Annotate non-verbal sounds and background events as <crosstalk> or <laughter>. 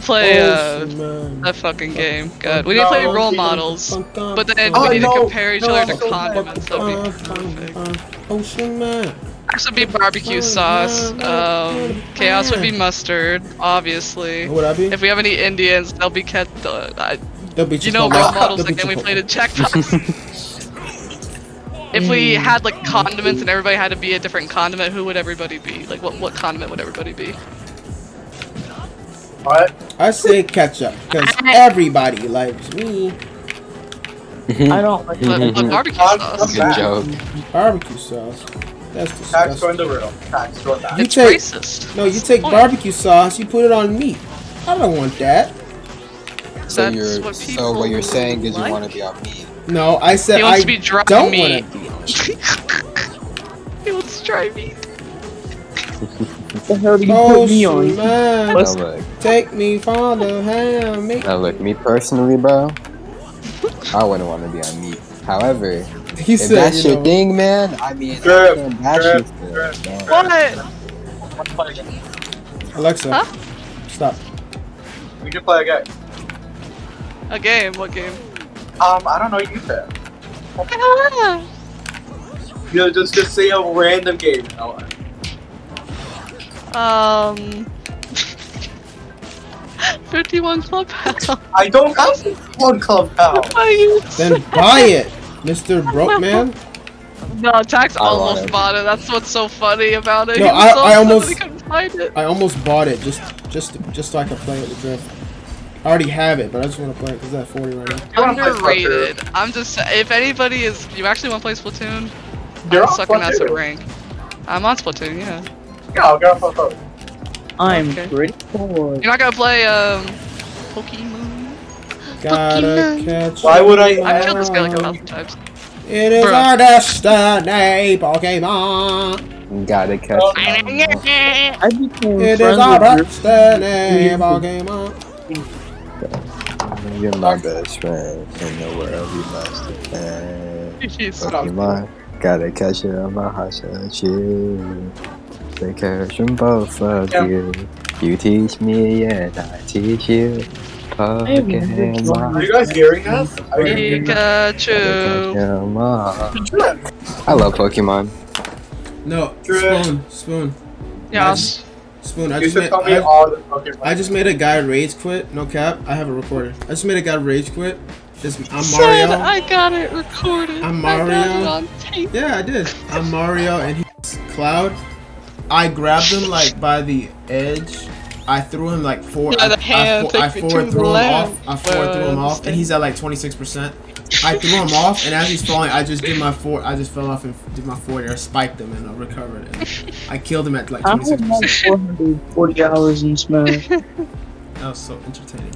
to play uh, Ocean that fucking game. God, we need to play role models, but then Oh, we need to compare each other to condiments. That'd be perfect. Ocean man. Next would be barbecue sauce. Um, chaos would be mustard, obviously. What would I be? If we have any Indians, they'll be kept. Uh, I, They'll be you know, Chipotle. role models They'll like when we Chipotle. played in Checkpoint. <laughs> if we had like condiments and everybody had to be a different condiment, who would everybody be? Like, what what condiment would everybody be? What? I say ketchup because everybody likes me. <laughs> I don't like But, but barbecue I'm- sauce. Good joke. Barbecue sauce. That's Tax disgusting. going the real. Tax going back. You It's take- racist. No, you take Point. barbecue sauce, you put it on meat. I don't want that. So That's you're what so what you're saying is you want to be on meat. No, I said He wants I to be dry don't meat. want to be on <laughs> he wants to try meat. The hell do you put me on? man, Now look, take me for the hand. Make now look, me personally, bro. I wouldn't want to be on me. However, he if said, that's you your know, thing, man, I mean, Grab, I can't bash grab, you for grab. it, man. What? Alexa, Huh? stop. We can play a game. A game? What game? Um, I don't know. You pick. You know, just just say a random game. You know? Um. <laughs> 51 Clubhouse. I don't have one club now. Then <laughs> buy it, Mr. Broke Man. No, Tax almost it. bought it. That's what's so funny about it. No, He was I- so I almost- that he couldn't find it. I almost bought it just just just so I could play it with Drift. I already have it, but I just want to play it because it's at 40 right now. You wanna Underrated. I'm just if anybody is you actually want to play Splatoon, You're I'm on sucking at some Splatoon. rank. I'm on Splatoon, yeah. Yeah, I'll go for both. I'm Okay. pretty bored. You're not gonna play um Pokemon. Gotta Pokemon. catch Why would I- I've killed this guy like a you. thousand times. It is Bruh. our destiny, Pokemon. Gotta catch Oh, <laughs> up. I became It is our destiny, Pokemon. You're my best friend in the world. You must defend. <laughs> Pokemon, gotta catch it on my heart, at you. They catch both of Yeah. you. You teach me and I teach you. have no Pokemon. Are you guys hearing us? Are you Pikachu. Pokemon. I love Pokemon. No, Drift. Spoon, Spoon, Yes. Spoon. I You just made, I, all the Pokemon. I just made a guy rage quit. No cap. I have a recorded. I just made a guy rage quit. Just I'm Said Mario. I got it recorded. I'm I got it Mario. on tape. Yeah, I did. I'm Mario and he's Cloud. I grabbed him like by the edge. I threw him like four. Yeah, the I, hand I, fo- I took forward threw him off. I forward threw him off, and he's at like 26%. I threw him off, and as he's falling, I just did my four. I just fell off and did my forward air, spiked him, and I recovered. And I killed him at like I have 26%. like 440 hours in Smash. That was so entertaining.